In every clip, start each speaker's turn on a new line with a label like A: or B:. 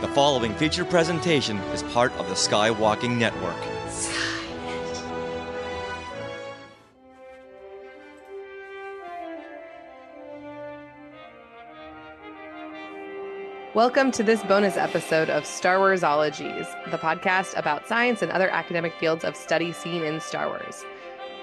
A: The following feature presentation is part of the Skywalking Network.
B: Welcome to this bonus episode of Star Wars Warsologies, the podcast about science and other academic fields of study seen in Star Wars.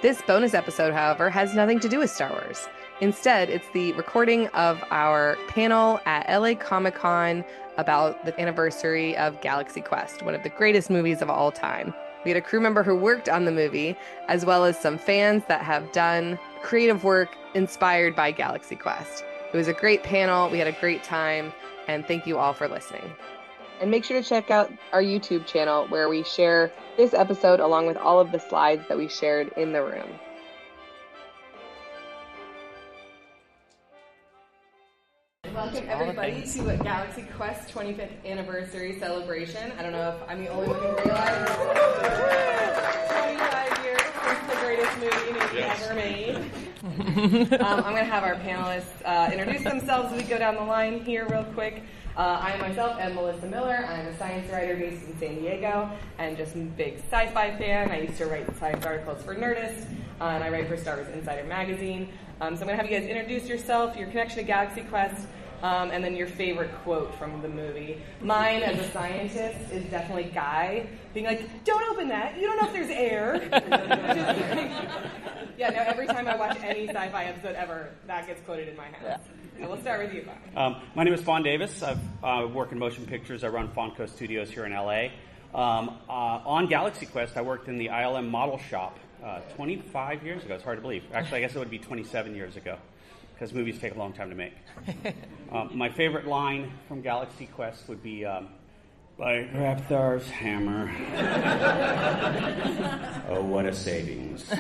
B: This bonus episode, however, has nothing to do with Star Wars. Instead, it's the recording of our panel at LA Comic Con about the anniversary of Galaxy Quest, one of the greatest movies of all time. We had a crew member who worked on the movie, as well as some fans that have done creative work inspired by Galaxy Quest. It was a great panel. We had a great time and thank you all for listening. And make sure to check out our YouTube channel where we share this episode along with all of the slides that we shared in the room. Welcome everybody to a Galaxy Quest 25th anniversary celebration. I don't know if I'm the only one who realized 25 years since the greatest movie yes. ever made. um, I'm going to have our panelists uh, introduce themselves as we go down the line here, real quick. Uh, I myself am Melissa Miller. I'm a science writer based in San Diego and just a big sci fi fan. I used to write science articles for Nerdist, uh, and I write for Star Wars Insider magazine. Um, so I'm going to have you guys introduce yourself, your connection to Galaxy Quest, um, and then your favorite quote from the movie. Mine, as a scientist, is definitely Guy being like, "Don't open that. You don't know if there's air." yeah, no. Every time I watch any sci-fi episode ever, that gets quoted in my head. Yeah. So we'll start with you,
C: um, my name is Fon Davis. I uh, work in motion pictures. I run Fonco Studios here in LA. Um, uh, on Galaxy Quest, I worked in the ILM model shop uh, 25 years ago. It's hard to believe. Actually, I guess it would be 27 years ago because movies take a long time to make. um, my favorite line from Galaxy Quest would be um, by Grabthar's hammer. oh, what a savings.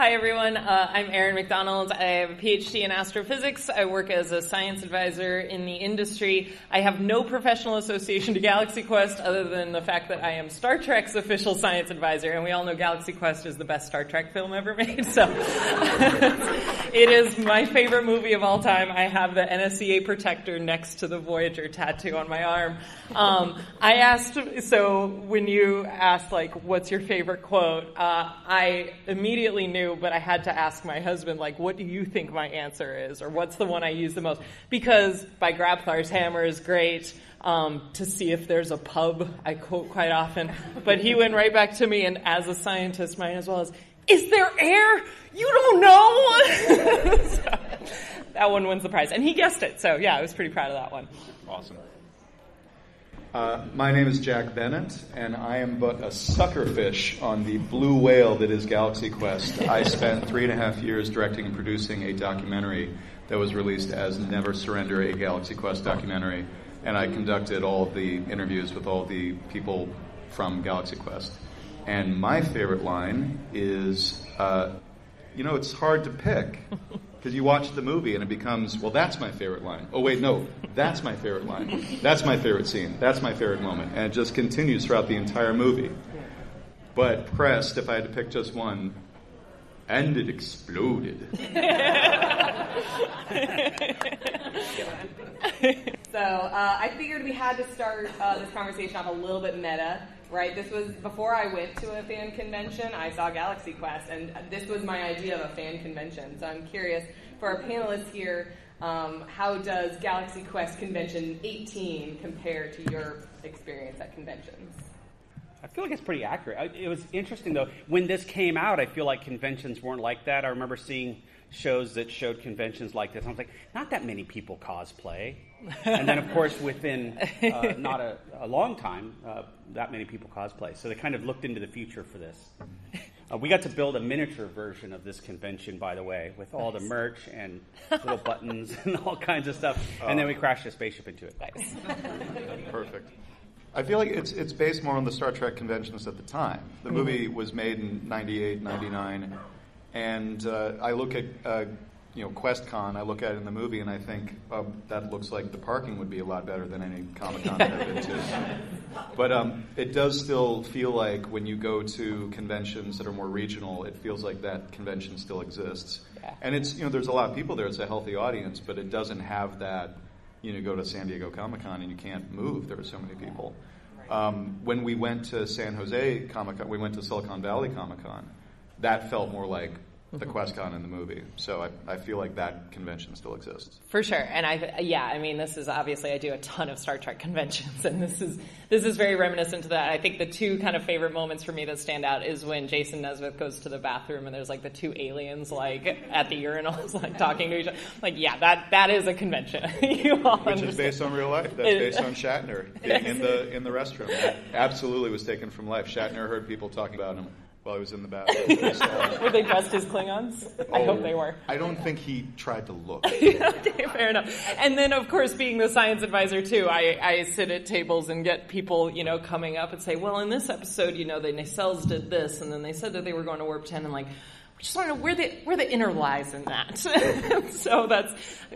D: Hi, everyone. Uh, I'm Erin Macdonald. I have a PhD in astrophysics. I work as a science advisor in the industry. I have no professional association to Galaxy Quest other than the fact that I am Star Trek's official science advisor, and we all know Galaxy Quest is the best Star Trek film ever made. So it is my favorite movie of all time. I have the NSEA protector next to the Voyager tattoo on my arm. Um, I asked, so when you asked, like, what's your favorite quote, uh, I immediately knew but I had to ask my husband, like, what do you think my answer is? Or what's the one I use the most? Because by Grabthar's hammer is great. Um, to see if there's a pub, I quote quite often. But he went right back to me, and as a scientist, mine as well as, is there air? You don't know? so, that one wins the prize. And he guessed it, so yeah, I was pretty proud of that one.
E: Awesome. Uh, my name is Jack Bennett, and I am but a suckerfish on the blue whale that is Galaxy Quest. I spent three and a half years directing and producing a documentary that was released as Never Surrender, a Galaxy Quest documentary, and I conducted all of the interviews with all the people from Galaxy Quest. And my favorite line is, uh, you know, it's hard to pick because you watch the movie and it becomes, well, that's my favorite line. Oh, wait, no, that's my favorite line. That's my favorite scene. That's my favorite moment. And it just continues throughout the entire movie. But pressed, if I had to pick just one, and it exploded.
B: so uh, I figured we had to start uh, this conversation off a little bit meta right? This was before I went to a fan convention. I saw Galaxy Quest, and this was my idea of a fan convention. So I'm curious for our panelists here, um, how does Galaxy Quest Convention 18 compare to your experience at conventions?
C: I feel like it's pretty accurate. It was interesting though when this came out. I feel like conventions weren't like that. I remember seeing shows that showed conventions like this. I was like, not that many people cosplay. And then, of course, within uh, not a, a, long time, uh, that many people cosplay. So they kind of looked into the future for this. Uh, we got to build a miniature version of this convention, by the way, with all the merch and little buttons and all kinds of stuff. And then we crashed a spaceship into it.
B: Nice.
E: Perfect. I feel like it's it's based more on the Star Trek conventions at the time. The movie was made in 98, 99, and uh, I look at uh, you know, QuestCon, I look at it in the movie and I think um, that looks like the parking would be a lot better than any Comic Con I've been to. But um, it does still feel like when you go to conventions that are more regional, it feels like that convention still exists.
D: Yeah.
E: And it's you know, there's a lot of people there. It's a healthy audience, but it doesn't have that. You know, go to San Diego Comic Con and you can't move. There are so many people. Um, when we went to San Jose Comic Con, we went to Silicon Valley Comic Con. That felt more like the mm-hmm. QuestCon in the movie. So I, I feel like that convention still exists.
D: For sure, and I yeah, I mean, this is obviously I do a ton of Star Trek conventions, and this is this is very reminiscent to that. I think the two kind of favorite moments for me that stand out is when Jason Nesmith goes to the bathroom and there's like the two aliens like at the urinals like talking to each other. Like, yeah, that that is a convention. you all
E: Which is based on real life. That's based on Shatner in, in the in the restroom. That absolutely was taken from life. Shatner heard people talking about him while he was in the bathroom.
D: Were they dressed as Klingons? I hope they were.
E: Oh, I don't think he tried to look.
D: okay, fair enough. And then, of course, being the science advisor too, I, I sit at tables and get people, you know, coming up and say, "Well, in this episode, you know, the nacelles did this, and then they said that they were going to warp ten, and like." we Just want to know where the where the inner lies in that. so that's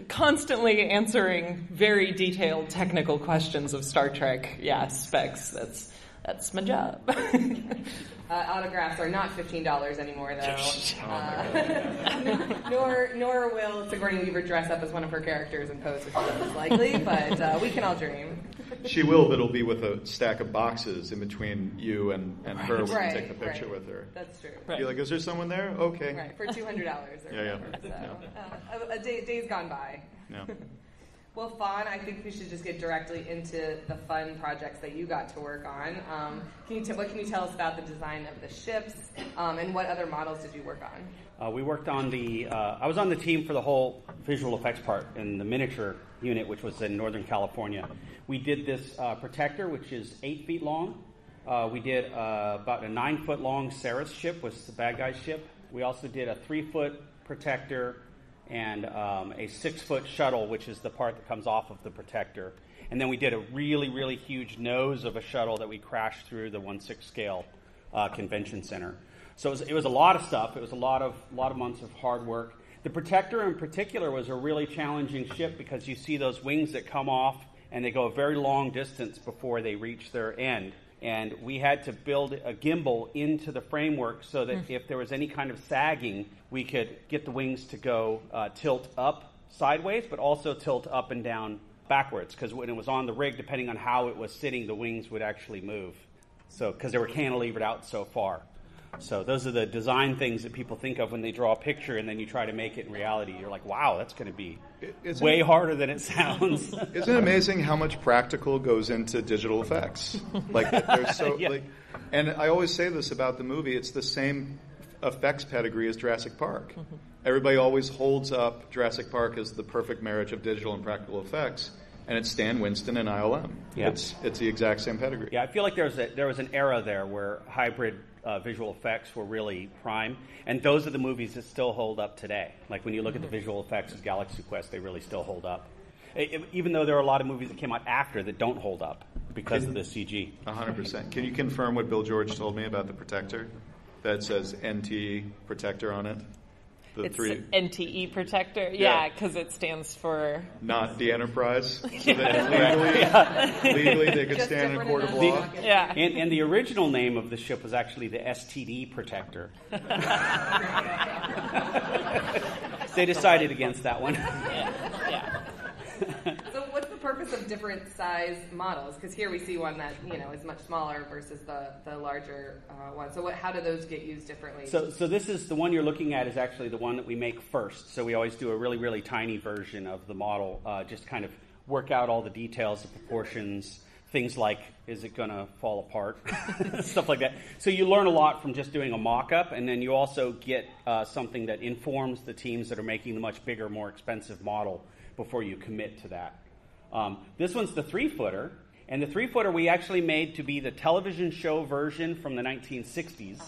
D: constantly answering very detailed technical questions of Star Trek, yeah, specs. That's that's my job.
B: Uh, autographs are not fifteen dollars anymore, though. Uh, nor nor will Sigourney Weaver dress up as one of her characters and pose with her, most likely. But uh, we can all dream.
E: She will, but it'll be with a stack of boxes in between you and, and her when
B: Right,
E: you take the picture
B: right.
E: with her.
B: That's true.
D: Right.
E: Be like, is there someone there? Okay.
B: Right for two hundred dollars.
E: Yeah, yeah.
B: So, uh, a, a day's gone by.
E: Yeah.
B: Well, Fon, I think we should just get directly into the fun projects that you got to work on. Um, can you t- what can you tell us about the design of the ships, um, and what other models did you work on?
C: Uh, we worked on the. Uh, I was on the team for the whole visual effects part in the miniature unit, which was in Northern California. We did this uh, protector, which is eight feet long. Uh, we did uh, about a nine foot long Sarris ship, was the bad guy's ship. We also did a three foot protector and um, a six foot shuttle, which is the part that comes off of the protector. And then we did a really, really huge nose of a shuttle that we crashed through the 1 6 scale uh, convention center. So it was, it was a lot of stuff. It was a lot of, lot of months of hard work. The Protector in particular was a really challenging ship because you see those wings that come off and they go a very long distance before they reach their end. And we had to build a gimbal into the framework so that if there was any kind of sagging, we could get the wings to go uh, tilt up sideways, but also tilt up and down backwards. Because when it was on the rig, depending on how it was sitting, the wings would actually move. So, because they were cantilevered out so far. So those are the design things that people think of when they draw a picture, and then you try to make it in reality. You're like, wow, that's going to be way harder than it sounds.
E: Isn't it amazing how much practical goes into digital effects? Like there's so
C: Yeah.
E: like, and I always say this about the movie. It's the same effects pedigree as Jurassic Park. Mm-hmm. Everybody always holds up Jurassic Park as the perfect marriage of digital and practical effects, and it's Stan Winston and ILM.
C: Yeah.
E: It's it's the exact same pedigree.
C: Yeah, I feel like there was a, there was an era there where hybrid uh, visual effects were really prime, and those are the movies that still hold up today. Like when you look at the visual effects of Galaxy Quest, they really still hold up. E- e- even though there are a lot of movies that came out after that don't hold up because of the CG.
E: hundred percent. Can you confirm what Bill George told me about the protector that says NT protector on it? The
D: It's
E: three,
D: NTE protector.
E: Yeah.
D: Yeah, because it stands for.
E: not the Enterprise, so that legally, legally they could
B: Just
E: stand in a court of
B: enough.
E: law.
D: Yeah.
C: And, and the original name of the ship was actually the STD Protector. they decided against that one.
D: yeah.
B: So, what's the purpose of different size models? Because here we see one that you know is much smaller versus the the larger uh, one. So, what, how do those get used differently?
C: So, so this is the one you're looking at is actually the one that we make first. So we always do a really, really tiny version of the model, uh, just kind of work out all the details, the proportions, things like is it going to fall apart, stuff like that. So you learn a lot from just doing a mock-up, and then you also get uh, something that informs the teams that are making the much bigger, more expensive model before you commit to that. Um, this one's the three footer, and the three footer we actually made to be the television show version from the 1960s.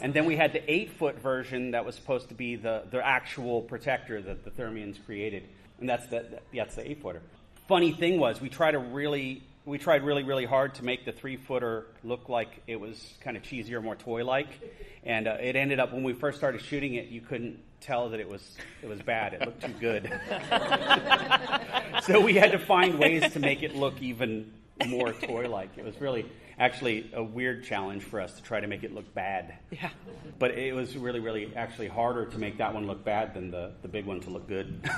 C: And then we had the eight foot version that was supposed to be the, the actual protector that the Thermians created. And that's the, that's the eight footer. Funny thing was, we try to really we tried really, really hard to make the three footer look like it was kind of cheesier, more toy like. And uh, it ended up, when we first started shooting it, you couldn't tell that it was, it was bad. It looked too good. so we had to find ways to make it look even more toy like. It was really actually a weird challenge for us to try to make it look bad.
D: Yeah.
C: But it was really, really actually harder to make that one look bad than the, the big one to look good.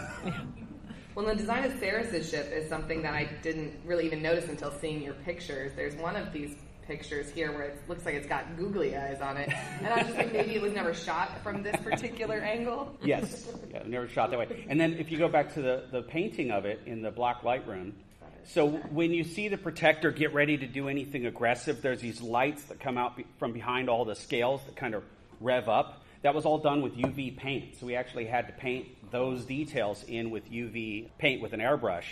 B: Well, the design of Sarris's ship is something that I didn't really even notice until seeing your pictures. There's one of these pictures here where it looks like it's got googly eyes on it, and I was just like, maybe it was never shot from this particular angle.
C: yes, yeah, never shot that way. And then if you go back to the, the painting of it in the black light room, so when you see the protector get ready to do anything aggressive, there's these lights that come out be- from behind all the scales that kind of rev up. That was all done with UV paint. So we actually had to paint those details in with UV paint with an airbrush.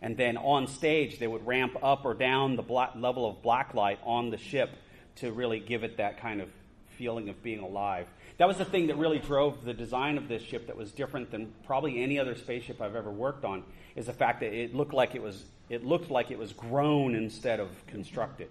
C: And then on stage, they would ramp up or down the black level of black light on the ship to really give it that kind of feeling of being alive. That was the thing that really drove the design of this ship that was different than probably any other spaceship I've ever worked on, is the fact that it looked like it was it looked like it was grown instead of constructed.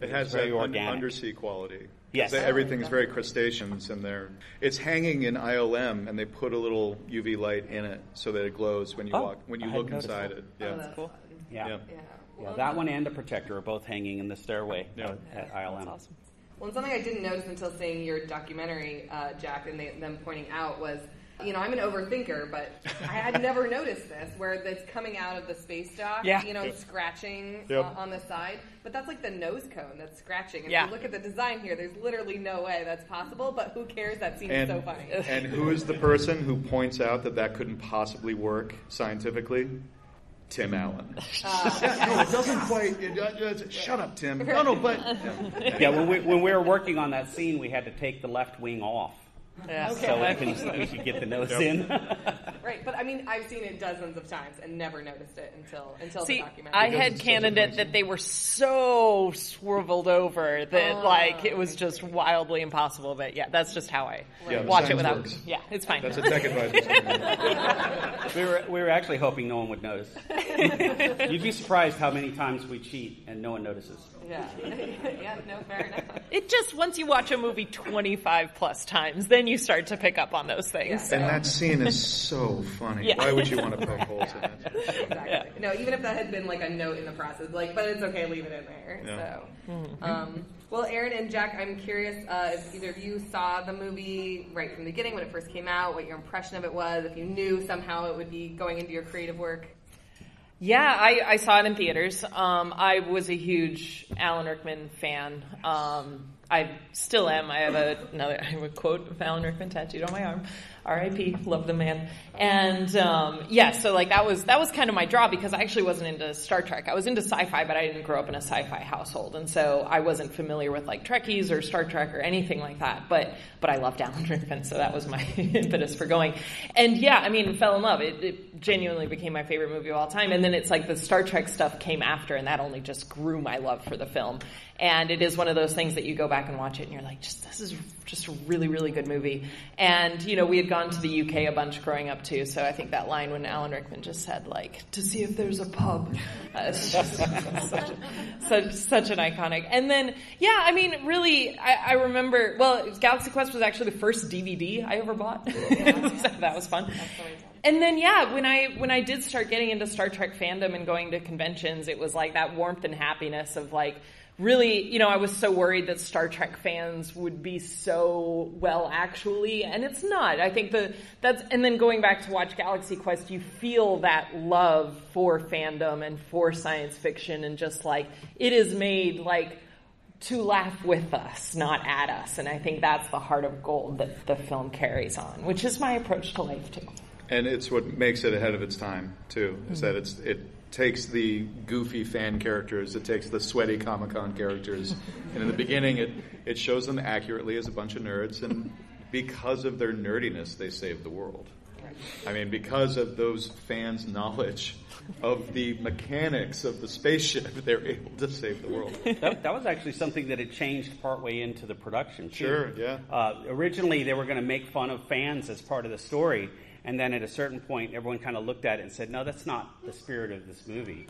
E: It has
C: very organic.
E: undersea quality.
C: Yes.
E: They- Everything's very crustaceans in there. It's hanging in ILM, and they put a little UV light in it so that it glows when you
C: Oh,
E: walk when you
C: I
E: look inside
C: that.
E: it. Yeah.
B: Oh, that's
D: cool.
B: fun.
C: Yeah.
E: Yeah.
B: Yeah.
C: Yeah, that one and the protector are both hanging in the stairway
E: Yeah.
C: at, at ILM.
D: That's awesome.
B: Well, and something I didn't notice until seeing your documentary, uh, Jack, and they, them pointing out was, you know, I'm an overthinker, but I had never noticed this, where it's coming out of the space dock,
D: Yeah.
B: you know, scratching
E: Yep.
B: on, on the side. But that's like the nose cone that's scratching. If
D: Yeah.
B: you look at the design here, there's literally no way that's possible, but who cares? That seems
E: And,
B: so funny.
E: and who is the person who points out that that couldn't possibly work scientifically? Tim Allen. Yeah, no, it doesn't quite. It, uh, uh, shut up, Tim. No, no, but
C: Yeah, when we, when we were working on that scene, we had to take the left wing off
D: Yeah.
C: so we can, we could get the nose in.
B: Right, but I mean, I've seen it dozens of times and never noticed it until until
D: See,
B: the documentary.
D: I had
E: it's such
D: candidate that they were so swiveled over that
B: Oh.
D: like it was just wildly impossible. But yeah, that's just how I
E: Yeah,
D: watch
E: science
D: it without.
E: works.
D: Yeah, it's fine.
E: that's a tech advisor.
C: we, were, we were actually hoping no one would notice. You'd be surprised how many times we cheat and no one notices.
B: yeah, yeah, no, fair enough.
D: It just once you watch a movie twenty five plus times, then you start to pick up on those things.
E: And that scene is so funny.
D: Yeah.
E: Why would you want to poke holes in it?
B: Exactly. No, even if that had been like a note in the process, like, but it's okay, leave it in there.
E: Yeah.
B: So, um, well, Erin and Jack, I'm curious uh, if either of you saw the movie right from the beginning when it first came out, what your impression of it was, if you knew somehow it would be going into your creative work.
D: Yeah, I, I saw it in theaters. Um, I was a huge Alan Rickman fan. Um, I still am. I have a, another I have a quote of Alan Rickman tattooed on my arm. R.I.P. Love the man. And um, yeah, so like that was that was kind of my draw because I actually wasn't into Star Trek. I was into sci-fi, but I didn't grow up in a sci-fi household, and so I wasn't familiar with like Trekkies or Star Trek or anything like that. But but I loved Alan Rickman, so that was my impetus for going. And yeah, I mean, fell in love. It, it genuinely became my favorite movie of all time. And then it's like the Star Trek stuff came after, and that only just grew my love for the film. And it is one of those things that you go back and watch it, and you're like, just this is just a really really good movie. And you know, we had gone to the UK a bunch growing up too, so I think that line when Alan Rickman just said like to see if there's a pub, uh, it's just such, such such an iconic. And then yeah, I mean, really, I, I remember. Well, Galaxy Quest was actually the first DVD I ever bought, so that was fun. And then yeah, when I when I did start getting into Star Trek fandom and going to conventions, it was like that warmth and happiness of like really, you know, I was so worried that Star Trek fans would be so well actually, and it's not. I think the that's and then going back to watch Galaxy Quest, you feel that love for fandom and for science fiction and just like it is made like to laugh with us, not at us. And I think that's the heart of gold that the film carries on, which is my approach to life too.
E: And it's what makes it ahead of its time too. Is that it's it takes the goofy fan characters, it takes the sweaty Comic Con characters, and in the beginning it it shows them accurately as a bunch of nerds, and because of their nerdiness, they save the world. I mean, because of those fans' knowledge of the mechanics of the spaceship, they're able to save the world.
C: That, that was actually something that had changed partway into the production. Too.
E: Sure, yeah.
C: Uh, originally, they were going to make fun of fans as part of the story, and then at a certain point, everyone kind of looked at it and said, "No, that's not the spirit of this movie."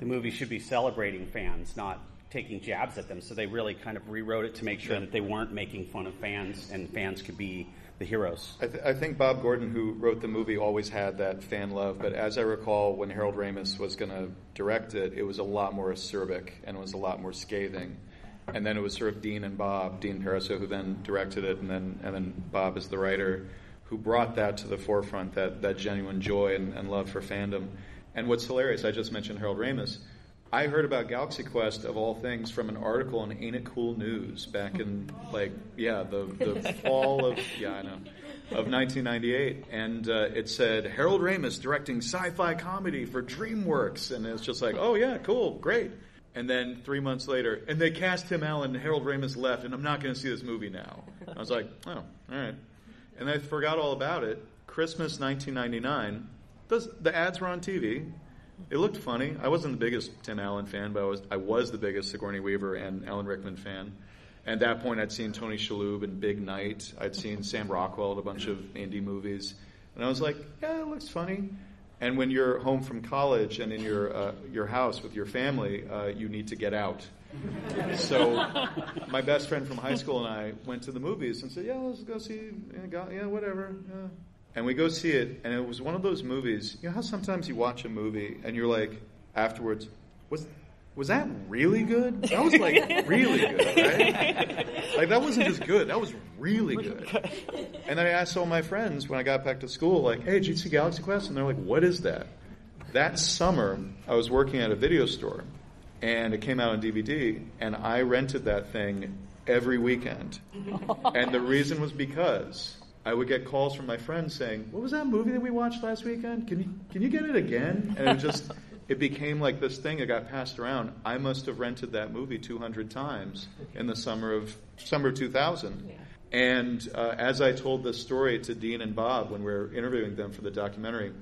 C: the movie should be celebrating fans, not taking jabs at them. So they really kind of rewrote it to make sure that they weren't making fun of fans and fans could be the heroes.
E: I, th- I, think Bob Gordon, who wrote the movie, always had that fan love. But as I recall, when Harold Ramis was going to direct it, it was a lot more acerbic and it was a lot more scathing. And then it was sort of Dean and Bob, Dean Parisot, who then directed it, and then and then Bob is the writer, who brought that to the forefront, that that genuine joy and, and love for fandom. And what's hilarious, I just mentioned Harold Ramis. I heard about Galaxy Quest of all things from an article in Ain't It Cool News back in like yeah the the fall of yeah I know of 1998, and uh, it said Harold Ramis directing sci-fi comedy for DreamWorks, and it's just like oh yeah cool great. And then three months later, and they cast Tim Allen, and Harold Ramis left, and I'm not going to see this movie now. I was like, oh, all right. And I forgot all about it. Christmas 1999, the ads were on TV. It looked funny. I wasn't the biggest Tim Allen fan, but I was I was the biggest Sigourney Weaver and Alan Rickman fan. And at that point, I'd seen Tony Shalhoub in Big Night. I'd seen Sam Rockwell in a bunch of indie movies, and I was like, yeah, it looks funny. And when you're home from college and in your uh, your house with your family, uh, you need to get out. So my best friend from high school and I went to the movies and said, yeah, let's go see, yeah, whatever. Yeah and we go see it, and it was one of those movies. You know how sometimes you watch a movie and you're like, afterwards, was was that really good? That was like really good, right? Like that wasn't just good. That was really good. And then I asked all my friends when I got back to school, like, "Hey, did you see Galaxy Quest?" And they're like, "What is that?" That summer, I was working at a video store, and it came out on DVD, and I rented that thing every weekend. And the reason was because I would get calls from my friends saying, "What was that movie that we watched last weekend? Can you can you get it again?" And it just it became like this thing that got passed around. I must have rented that movie 200 times in the summer of summer 2000. Yeah. And uh, as I told this story to Dean and Bob when we were interviewing them for the documentary,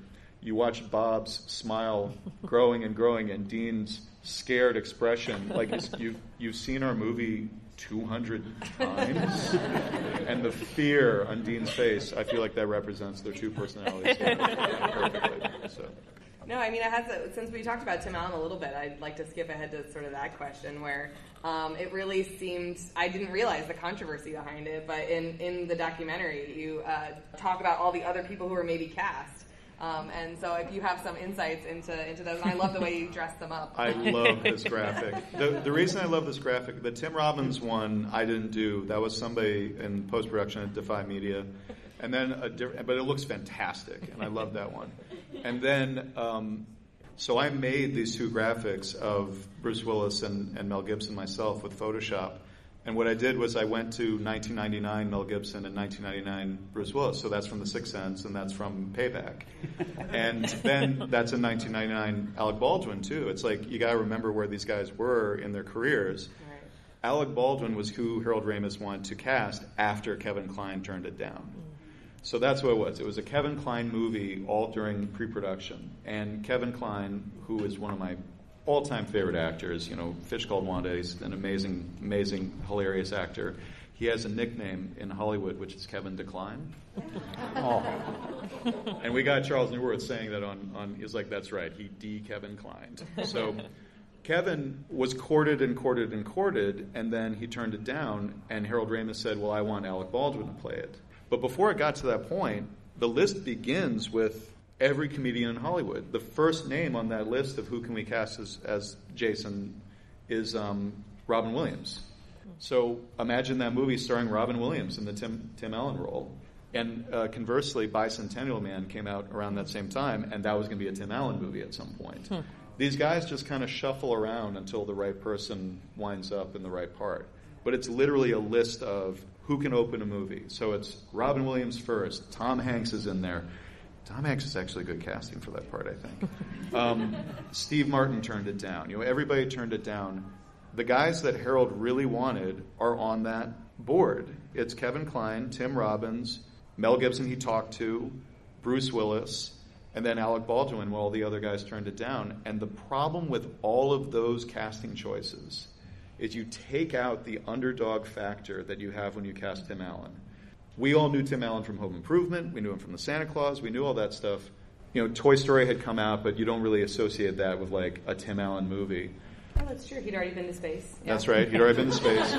E: you watch Bob's smile growing and growing, and Dean's scared expression, like you've you've seen our movie 200 times. and the fear on Dean's face, I feel like that represents their two personalities perfectly.
B: So. No, I mean, has a, since we talked about Tim Allen a little bit, I'd like to skip ahead to sort of that question where um, it really seemed I didn't realize the controversy behind it, but in, in the documentary, you uh, talk about all the other people who were maybe cast um, and so if you have some insights into, into those, and I love the way you dress them up.
E: I love this graphic. The, the reason I love this graphic, the Tim Robbins one I didn't do. That was somebody in post production at Defy Media. And then a different, but it looks fantastic, and I love that one. And then, um, so I made these two graphics of Bruce Willis and, and Mel Gibson myself with Photoshop. And what I did was I went to 1999 Mel Gibson and 1999 Bruce Willis. So that's from The Sixth Sense and that's from Payback. and then that's in 1999 Alec Baldwin too. It's like you got to remember where these guys were in their careers. Right. Alec Baldwin was who Harold Ramis wanted to cast after Kevin Kline turned it down. Mm-hmm. So that's what it was. It was a Kevin Kline movie all during pre-production. And Kevin Kline, who is one of my all-time favorite actors. You know, Fish Called Wanda. He's an amazing, amazing, hilarious actor. He has a nickname in Hollywood, which is Kevin Decline. oh. And we got Charles Newirth saying that on, on he was like, that's right, he D Kevin Klined. So Kevin was courted and courted and courted, and then he turned it down, and Harold Ramis said, well, I want Alec Baldwin to play it. But before it got to that point, the list begins with every comedian in Hollywood. The first name on that list of who can we cast as, as Jason is um, Robin Williams. So imagine that movie starring Robin Williams in the Tim, Tim Allen role. And uh, conversely, Bicentennial Man came out around that same time, and that was going to be a Tim Allen movie at some point. Hmm. These guys just kind of shuffle around until the right person winds up in the right part. But it's literally a list of who can open a movie. So it's Robin Williams first, Tom Hanks is in there, Tom Hanks is actually good casting for that part, I think. Um, Steve Martin turned it down. You know, everybody turned it down. The guys that Harold really wanted are on that board. It's Kevin Kline, Tim Robbins, Mel Gibson he talked to, Bruce Willis, and then Alec Baldwin while the other guys turned it down. And the problem with all of those casting choices is you take out the underdog factor that you have when you cast Tim Allen we all knew Tim Allen from Home Improvement. We knew him from the Santa Clause. We knew all that stuff. you know, Toy Story had come out, but you don't really associate that with like a Tim Allen movie.
B: Oh, that's true. He'd already been to space.
E: Yeah. That's right. He'd already been to space.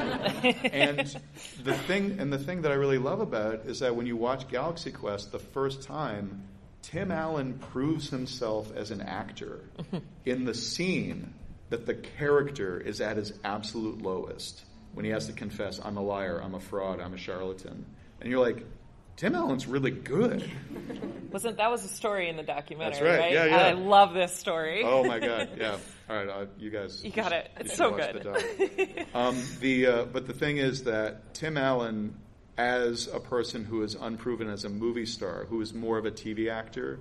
E: and the thing, and the thing that I really love about it is that when you watch Galaxy Quest the first time, Tim Allen proves himself as an actor in the scene that the character is at his absolute lowest when he has to confess, "I'm a liar, I'm a fraud, I'm a charlatan," and you're like, Tim Allen's really good.
D: Wasn't that was a story in the documentary?
E: That's right.
D: right?
E: Yeah, yeah.
D: I love this story.
E: Oh my god. Yeah. All right, uh, you guys.
D: You got it. It's
E: so
D: good.
E: The um, the uh, but the thing is that Tim Allen, as a person who is unproven as a movie star, who is more of a TV actor,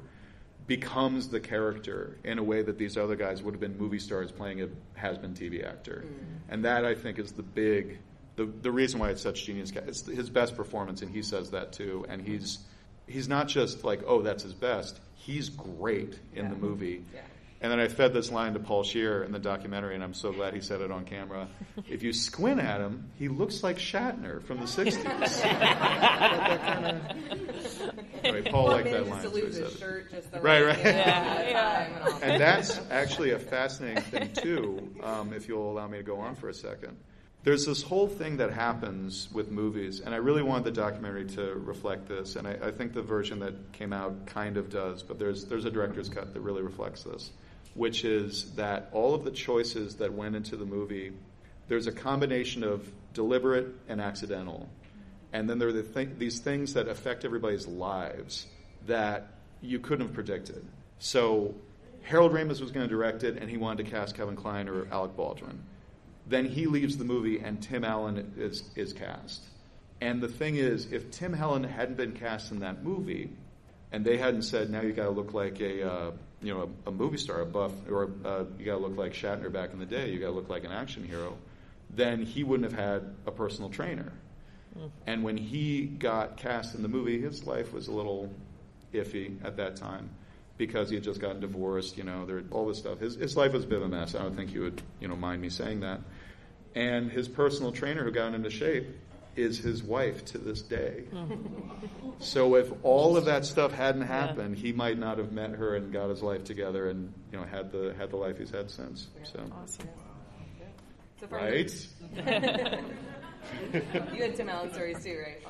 E: becomes the character in a way that these other guys would have been movie stars playing a has-been TV actor, mm. and that I think is the big the, the reason why it's such genius. It's his best performance, and he says that too. And he's he's not just like, oh, that's his best. He's great in yeah. the movie. Yeah. And then I fed this line to Paul Scheer in the documentary, and I'm so glad he said it on camera. if you squint at him, he looks like Shatner from the '60s. anyway, Paul
B: well,
E: liked that line.
B: To lose his shirt just the
E: right, right.
B: Yeah, yeah.
E: And that's actually a fascinating thing too. Um, if you'll allow me to go on for a second there's this whole thing that happens with movies, and I really wanted the documentary to reflect this, and I, I, think the version that came out kind of does, but there's there's a director's cut that really reflects this, which is that all of the choices that went into the movie, there's a combination of deliberate and accidental, and then there are the th- these things that affect everybody's lives that you couldn't have predicted. So Harold Ramis was going to direct it, and he wanted to cast Kevin Kline or Alec Baldwin then he leaves the movie and Tim Allen is, is cast. And the thing is, if Tim Allen hadn't been cast in that movie, and they hadn't said, now you got to look like a uh, you know a, a, movie star, a buff, or uh, you got to look like Shatner back in the day, you got to look like an action hero, then he wouldn't have had a personal trainer. Mm. And when he got cast in the movie, his life was a little iffy at that time because he had just gotten divorced. You know, there all this stuff. His his life was a bit of a mess. I don't think you would you know mind me saying that. And his personal trainer who got him into shape is his wife to this day. so if all of that stuff hadn't happened, he might not have met her and got his life together and you know had the had the life he's had since. So
D: awesome.
B: So
E: right.
B: you had Tim Allen stories too, right?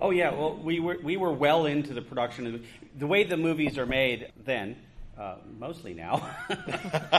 C: Oh yeah. Well, we were we were well into the production of the, the way the movies are made then. Uh, mostly now,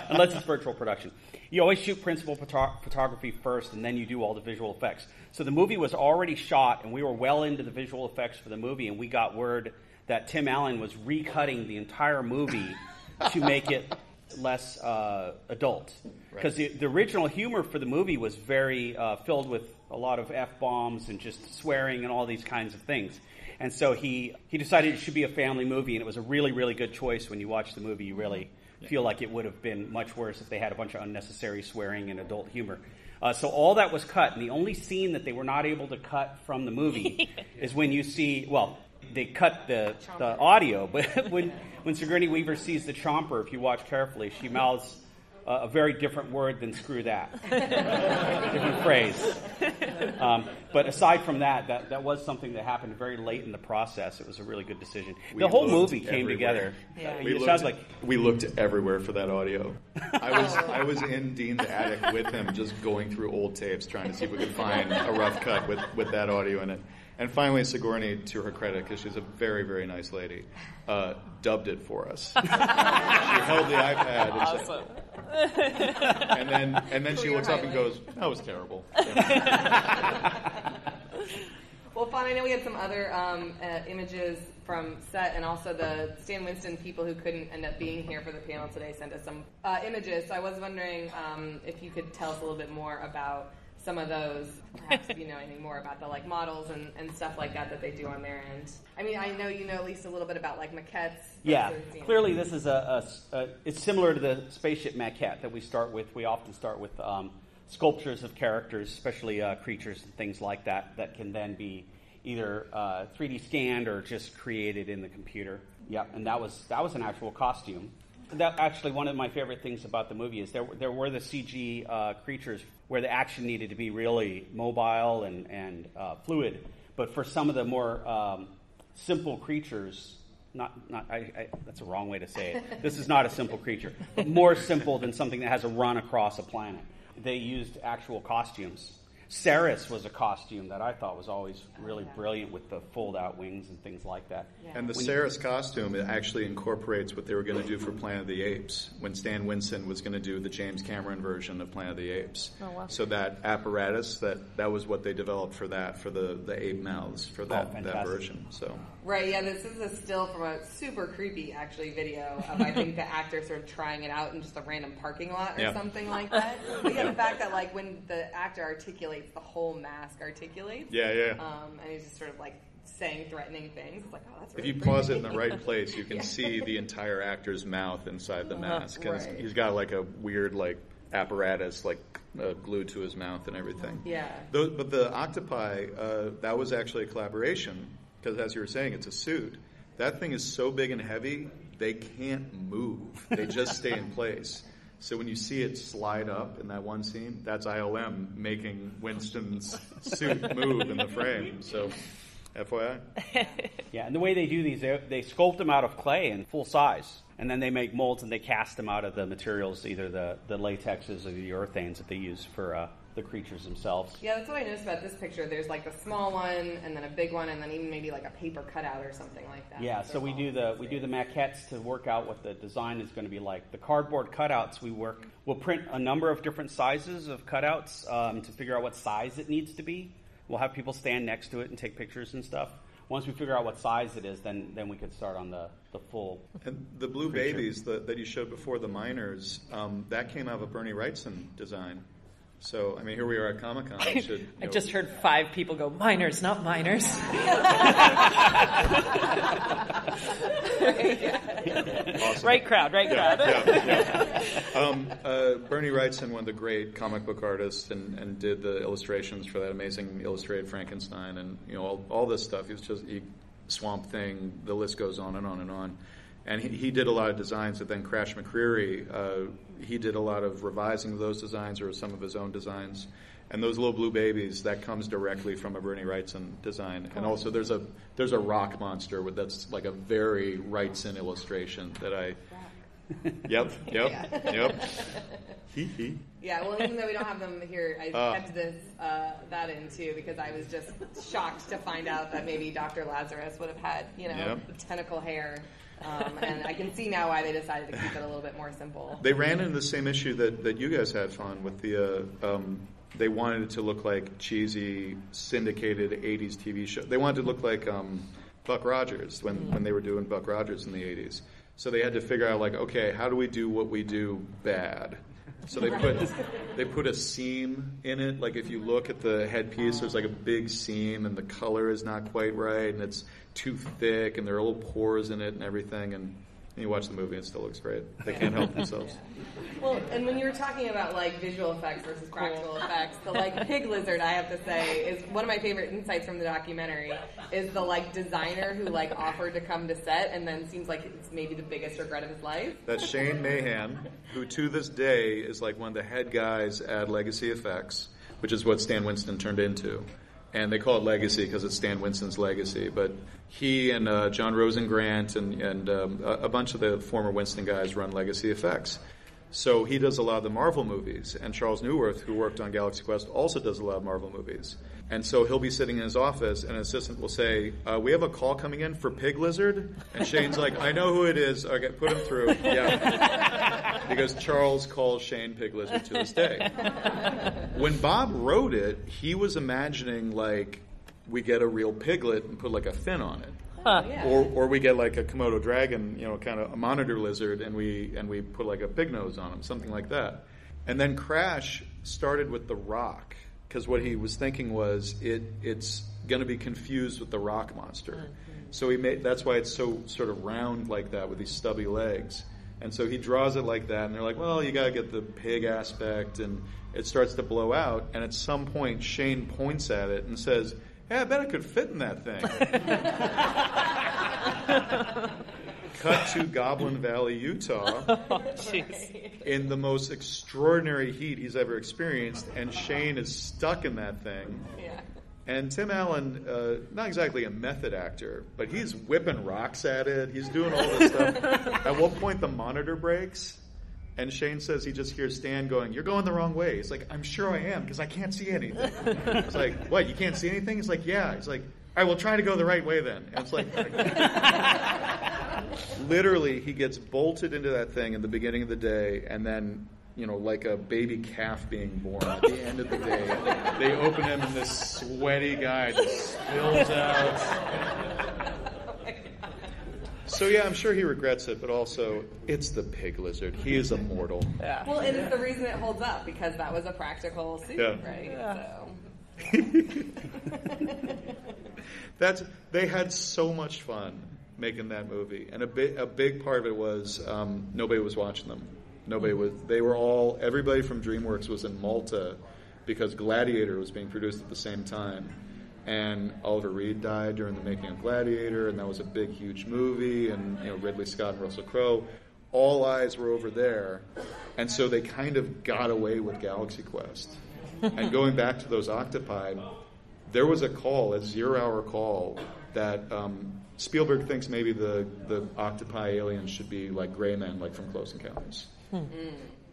C: unless it's virtual production you always shoot principal photo- photography first and then you do all the visual effects. So the movie was already shot and we were well into the visual effects for the movie and we got word that Tim Allen was recutting the entire movie to make it less uh, adult. Because right. the, the, original humor for the movie was very uh, filled with a lot of F bombs and just swearing and all these kinds of things. And so he, he decided it should be a family movie, and it was a really, really good choice. When you watch the movie, you really feel like it would have been much worse if they had a bunch of unnecessary swearing and adult humor. Uh, so all that was cut, and the only scene that they were not able to cut from the movie is when you see, well, they cut the, the audio, but when when Sigourney Weaver sees the chomper, if you watch carefully, she mouths a very different word than screw that. different phrase. Um, but aside from that, that, that was something that happened very late in the process. It was a really good decision.
E: We
C: the whole movie came
E: everywhere.
C: together.
E: Yeah. We, looked, like we looked everywhere for that audio. I was I was in Dean's attic with him, just going through old tapes, trying to see if we could find a rough cut with, with that audio in it. And finally, Sigourney, to her credit, because she's a very, very nice lady, uh, dubbed it for us. she held the iPad and,
D: awesome.
E: said, and then and then she looks up and goes, "That was terrible."
B: well, fun. I know we had some other um, uh, images from set, and also the Stan Winston people who couldn't end up being here for the panel today sent us some uh, images. So I was wondering um, if you could tell us a little bit more about some of those, perhaps if you know anything more about the like models and, and stuff like that that they do on their end. I mean, I know you know at least a little bit about like maquettes.
C: Yeah, clearly this is a, a, a, it's similar to the spaceship maquette that we start with. We often start with um, sculptures of characters, especially uh, creatures and things like that, that can then be either uh, 3D scanned or just created in the computer. Yep, and that was that was an actual costume that actually one of my favorite things about the movie is there there were the CG uh, creatures where the action needed to be really mobile and and uh, fluid, but for some of the more um, simple creatures, not, not I, I, that's a wrong way to say it. This is not a simple creature, but more simple than something that has a run across a planet. They used actual costumes. Sarris was a costume that I thought was always really brilliant with the fold out wings and things like that.
E: And the
C: When-
E: Sarris costume it actually incorporates what they were going to do for Planet of the Apes when Stan Winston was going to do the James Cameron version of Planet of the Apes.
D: Oh, wow.
E: So that apparatus that that was what they developed for that for the, the ape mouths for that, that
C: oh,
E: version. So
B: Right, yeah, this is a still from a super creepy, actually, video of I think the actor sort of trying it out in just a random parking lot or something like that. But yeah, the fact that like when the actor articulates, the whole mask articulates.
E: yeah, yeah.
B: Um, and he's just sort of like saying threatening things. It's like, oh, that's really If
E: you pause it in the right place, you can
B: Yeah.
E: see the entire actor's mouth inside the mask. And
B: Right.
E: He's got like a weird like apparatus like uh, glued to his mouth and everything.
B: Yeah.
E: But the octopi, uh, that was actually a collaboration because, as you were saying, it's a suit. That thing is so big and heavy, they can't move. They just stay in place. So when you see it slide up in that one scene, that's ILM making Winston's suit move in the frame. So, FYI.
C: Yeah, and the way they do these, they, they sculpt them out of clay in full size, and then they make molds and they cast them out of the materials, either the, the latexes or the urethanes that they use for uh, the creatures themselves.
B: Yeah, that's what I noticed about this picture. There's like a small one, and then a big one, and then even maybe like a paper cutout or something like that.
C: Yeah, so we do the we do the maquettes to work out what the design is going to be like. The cardboard cutouts we work. We'll print a number of different sizes of cutouts um, to figure out what size it needs to be. We'll have people stand next to it and take pictures and stuff. Once we figure out what size it is, then then we could start on the, the full.
E: And the blue
C: Creature.
E: babies that, that you showed before, the miners, um, that came out of a Bernie Wrightson design. So, I mean, here we are at Comic Con. We should,
D: I
E: know-
D: just heard five people go, miners, not miners.
E: Awesome.
D: right crowd, right crowd.
E: yeah, yeah. Um, uh, Bernie Wrightson, one of the great comic book artists, and, and did the illustrations for that amazing illustrated Frankenstein, and you know all, all this stuff. He was just he, Swamp Thing. The list goes on and on and on. And he, he did a lot of designs that then Crash McCreery. Uh, he did a lot of revising of those designs or some of his own designs. And those little blue babies that comes directly from a Bernie Wrightson design. And also there's a there's a rock monster with that's like a very Wrightson illustration that I Yep, yep, yep. Hee hee.
B: Yeah, well, even though we don't have them here, I
E: Ah.
B: kept this uh, that in too because I was just shocked to find out that maybe Dr. Lazarus would have had you know
E: Yep.
B: tentacle hair, um, and I can see now why they decided to keep it a little bit more simple.
E: They ran into the same issue that, that you guys had fun with the. Uh, um, they wanted it to look like cheesy syndicated '80s TV show. They wanted it to look like um, Buck Rogers when when they were doing Buck Rogers in the '80s. So they had to figure out like, okay, how do we do what we do bad? So they put they put a seam in it. Like if you look at the headpiece, there's like a big seam, and the color is not quite right, and it's too thick, and there are little pores in it, and everything. And you watch the movie, and it still looks great. They can't help themselves.
B: Well, and when you were talking about like visual effects versus practical effects, the like pig lizard, I have to say, is one of my favorite insights from the documentary. Is the like designer who like offered to come to set and then seems like it's maybe the biggest regret of his life.
E: That's Shane Mahan, who to this day is like one of the head guys at Legacy Effects, which is what Stan Winston turned into. And they call it Legacy because it's Stan Winston's legacy. But he and uh, John Rosengrant and, and um, a, a bunch of the former Winston guys run Legacy Effects. So he does a lot of the Marvel movies, and Charles Newirth, who worked on Galaxy Quest, also does a lot of Marvel movies. And so he'll be sitting in his office, and an assistant will say, uh, "We have a call coming in for Pig Lizard," and Shane's like, "I know who it is. Okay, put him through." Yeah, because Charles calls Shane Pig Lizard to this day. When Bob wrote it, he was imagining like we get a real piglet and put like a fin on it.
B: Yeah.
E: Or, or we get like a Komodo dragon, you know, kind of a monitor lizard, and we and we put like a pig nose on him, something like that. And then Crash started with the Rock because what he was thinking was it it's going to be confused with the Rock monster. Uh-huh. So he made that's why it's so sort of round like that with these stubby legs. And so he draws it like that, and they're like, well, you got to get the pig aspect, and it starts to blow out. And at some point, Shane points at it and says, "Hey, I bet it could fit in that thing." Cut to Goblin Valley, Utah,
D: Jeez.
E: in the most extraordinary heat he's ever experienced, and Shane is stuck in that thing.
B: Yeah.
E: And Tim Allen, uh, not exactly a method actor, but he's whipping rocks at it. He's doing all this stuff. at one point, the monitor breaks, and Shane says he just hears Stan going, "You're going the wrong way." He's like, "I'm sure I am because I can't see anything." It's like, "What? You can't see anything?" He's like, "Yeah." He's like, "All right, well, try to go the right way then." And it's like, literally, he gets bolted into that thing in the beginning of the day, and then you know, like a baby calf being born at the end of the day. They open him, and this sweaty guy just spills out. So yeah, I'm sure he regrets it, but also it's the pig lizard. He is immortal.
D: Yeah.
B: Well, and it's the reason it holds up because that was a practical suit,
E: Yeah.
B: right? So.
E: That's they had so much fun making that movie, and a big a big part of it was um, nobody was watching them. Nobody was. They were all. Everybody from DreamWorks was in Malta because Gladiator was being produced at the same time, and Oliver Reed died during the making of Gladiator, and that was a big, huge movie, and you know Ridley Scott and Russell Crowe. All eyes were over there, and so they kind of got away with Galaxy Quest. and going back to those octopi, there was a call, a zero-hour call, that um, Spielberg thinks maybe the the octopi aliens should be like gray men, like from Close Encounters.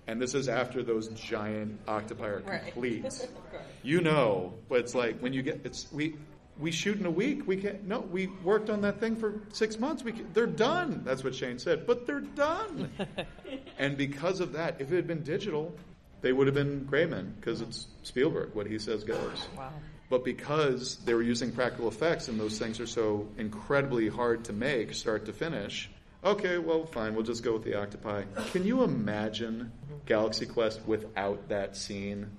E: And this is after those giant octopi are
B: Right.
E: complete. you know, but it's like when you get it's we we shoot in a week. We can't. No, we worked on that thing for six months. We can, they're done. That's what Shane said. But they're done. and because of that, if it had been digital, they would have been gray men because it's Spielberg. What he says goes.
D: Wow.
E: But because they were using practical effects and those things are so incredibly hard to make, start to finish, okay, well, fine, we'll just go with the octopi. Can you imagine Galaxy Quest without that scene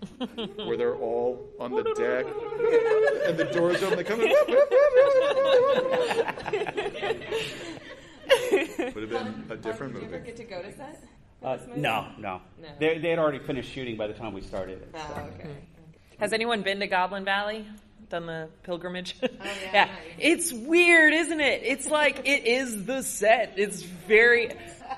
E: where they're all on the deck and the doors open, they come in. Would have been a different
B: Did you ever
E: movie.
B: get to go to set?
C: Uh, no, no.
B: No.
C: They, they had already finished shooting by the time we started it.
B: Oh,
C: so.
B: okay.
D: Has anyone been to Goblin Valley? Done the pilgrimage?
B: Oh, yeah, nice.
D: It's weird, isn't it? It's like it is the set. It's very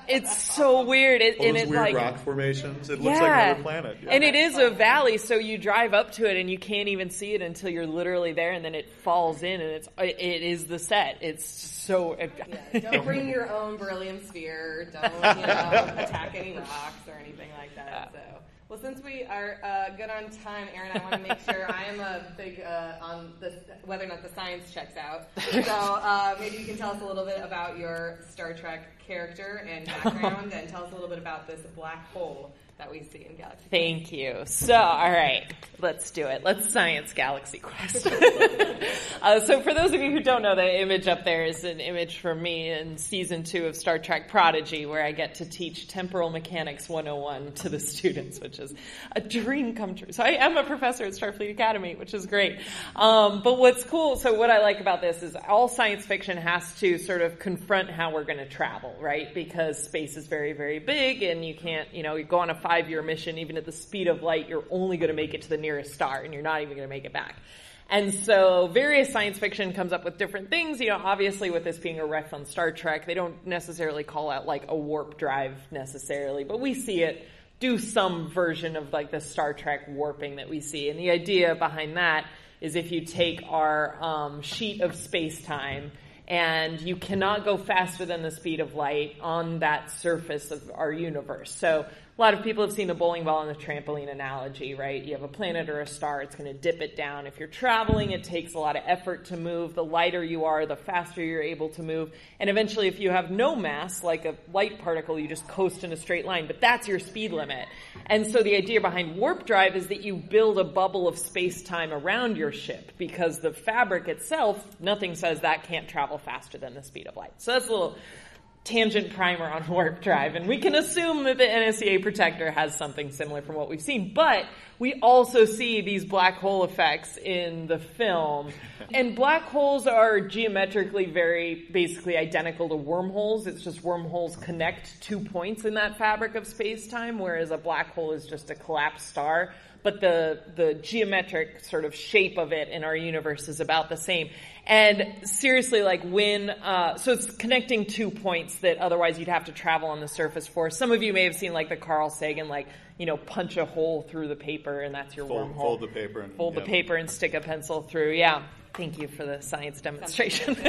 D: it's so weird. It,
E: All
D: and
E: those weird
D: like
E: rock formations. It looks like another planet. Yeah.
D: And it is a valley, so you drive up to it and you can't even see it until you're literally there, and then it falls in, and it's it it is the set. It's so.
B: Yeah, don't bring your own beryllium sphere. Don't you know, attack any rocks or anything like that. So, well, since we are uh, good on time, Erin, I want to make sure I am a big uh, on this whether or not the science checks out. So uh, maybe you can tell us a little bit about your Star Trek character and background, and tell us a little bit about this black hole that we see in Galaxy.
D: Thank you. So, all right, let's do it. Let's science Galaxy Quest. uh, so, for those of you who don't know, the image up there is an image from me in season two of Star Trek Prodigy, where I get to teach temporal mechanics 101 to the students, which is a dream come true. So, I am a professor at Starfleet Academy, which is great. Um, but what's cool, so what I like about this is all science fiction has to sort of confront how we're going to travel, right? Because space is very, very big, and you can't, you know, you go on a five year mission, even at the speed of light, you're only going to make it to the nearest star, and you're not even going to make it back. And so various science fiction comes up with different things. You know, obviously with this being a ref on Star Trek, they don't necessarily call out like a warp drive necessarily, but we see it do some version of like the Star Trek warping that we see. And the idea behind that is if you take our um, sheet of space time and you cannot go faster than the speed of light on that surface of our universe. So a lot of people have seen the bowling ball and the trampoline analogy, right? You have a planet or a star, it's going to dip it down. If you're traveling, it takes a lot of effort to move. The lighter you are, the faster you're able to move. And eventually, if you have no mass, like a light particle, you just coast in a straight line, but that's your speed limit. And so the idea behind warp drive is that you build a bubble of space time around your ship because the fabric itself, nothing says that can't travel faster than the speed of light. So that's a little tangent primer on warp drive, and we can assume that the NSEA protector has something similar from what we've seen. But we also see these black hole effects in the film, and black holes are geometrically very basically identical to wormholes. It's just wormholes connect two points in that fabric of space time, whereas a black hole is just a collapsed star. But the the geometric sort of shape of it in our universe is about the same. And seriously, like when, uh, so it's connecting two points that otherwise you'd have to travel on the surface for. Some of you may have seen like the Carl Sagan, like, you know, punch a hole through the paper and that's your
E: Fold-
D: wormhole.
E: fold the paper and-
D: Fold the paper and stick a pencil through. Yeah. Thank you for the science demonstration.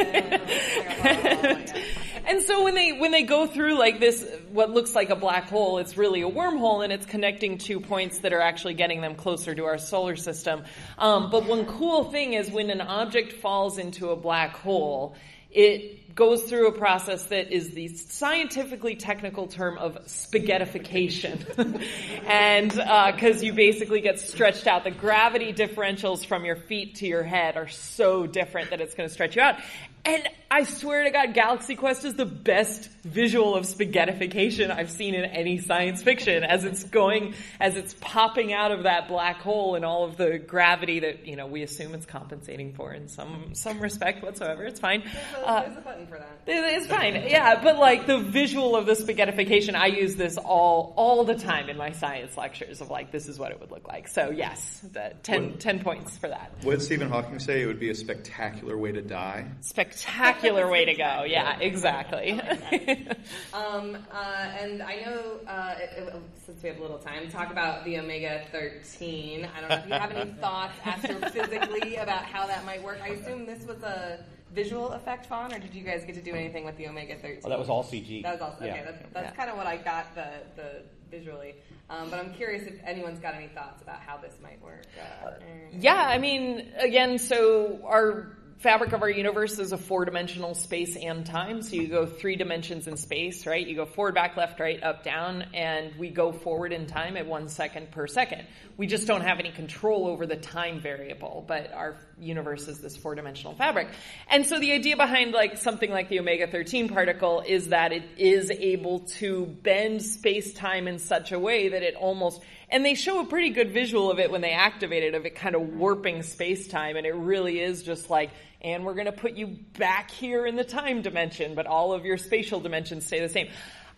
D: and so when they when they go through like this what looks like a black hole it's really a wormhole and it's connecting two points that are actually getting them closer to our solar system. Um, but one cool thing is when an object falls into a black hole it goes through a process that is the scientifically technical term of spaghettification. and because you basically get stretched out, the gravity differentials from your feet to your head are so different that it's going to stretch you out. And I swear to God, Galaxy Quest is the best visual of spaghettification I've seen in any science fiction as it's going, as it's popping out of that black hole and all of the gravity that, you know, we assume it's compensating for in some, some respect whatsoever. It's fine. Uh,
B: There's a button for that.
D: it- It's fine, yeah. But like the visual of the spaghettification, I use this all all the time in my science lectures of like this is what it would look like. So yes, the 10, 10 points for that.
E: What did Stephen Hawking say? It would be a spectacular way to die.
D: Spectacular way to go. Yeah, exactly.
B: Um, uh, and I know, uh, it- it- since we have a little time, talk about the omega 13. I don't know if you have any thoughts astrophysically about how that might work. I assume this was a visual effect, Fon, or did you guys get to do anything with the omega 13?
C: Oh, that was all CG.
B: That was all, okay,
C: Yeah.
B: that's, that's kind of what I got the, the visually. Um, but I'm curious if anyone's got any thoughts about how this might work. Uh,
D: Yeah, I mean, again, so our fabric of our universe is a four dimensional space and time. So you go three dimensions in space, right? You go forward, back, left, right, up, down, and we go forward in time at one second per second. We just don't have any control over the time variable, but our universe is this four dimensional fabric. And so the idea behind like something like the omega 13 particle is that it is able to bend space time in such a way that it almost and they show a pretty good visual of it when they activate it, of it kind of warping space time, and it really is just like, and we're going to put you back here in the time dimension, but all of your spatial dimensions stay the same.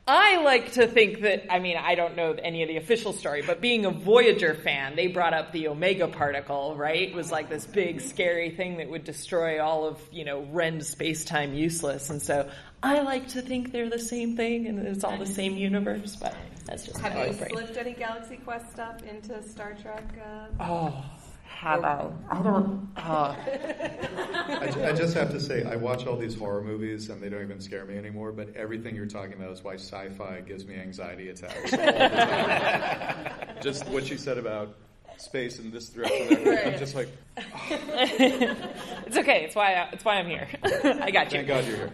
D: I like to think that, I mean, I don't know any of the official story, but being a Voyager fan, they brought up the Omega particle, right? It was like this big, scary thing that would destroy all of, you know, rend space time useless. And so I like to think they're the same thing and it's all the same universe, but that's just
B: have you
D: brain.
B: slipped any Galaxy Quest stuff into Star Trek? Uh,
D: Oh, how about? I don't. Uh,
E: I, I just have to say, I watch all these horror movies and they don't even scare me anymore. But everything you're talking about is why sci-fi gives me anxiety attacks all the time. just what you said about space and this direction. and I'm just like,
D: it's okay. It's why. I, it's why I'm here. I got you.
E: thank God you're